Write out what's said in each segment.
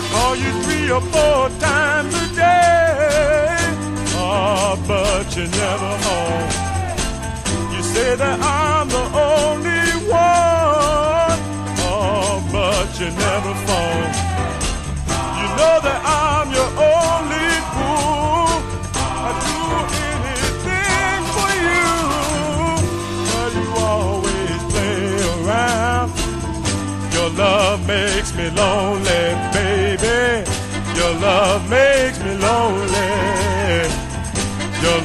call you three or four times a day. Oh, but you're never home. You say that I'm the only one. Oh, but you never phone. You know that I'm your only fool. I'd do anything for you, but you always play around. Your love makes me lonely, baby.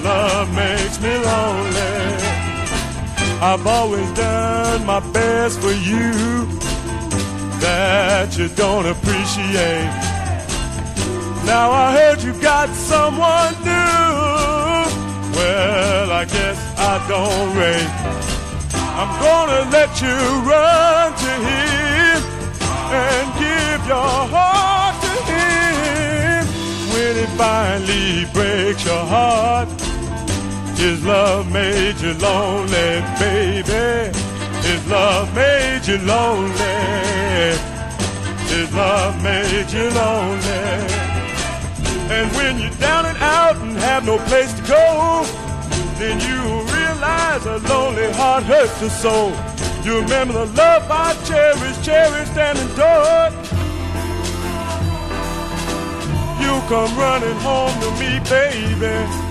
Love makes me lonely. I've always done my best for you that you don't appreciate. Now I heard you got someone new. Well, I guess I don't rate. I'm gonna let you run to him and give your heart to him. When it finally breaks your heart, his love made you lonely, baby. His love made you lonely. His love made you lonely. And when you're down and out and have no place to go, then you realize a lonely heart hurts the soul. You remember the love I cherished, cherished and adored. You come running home to me, baby.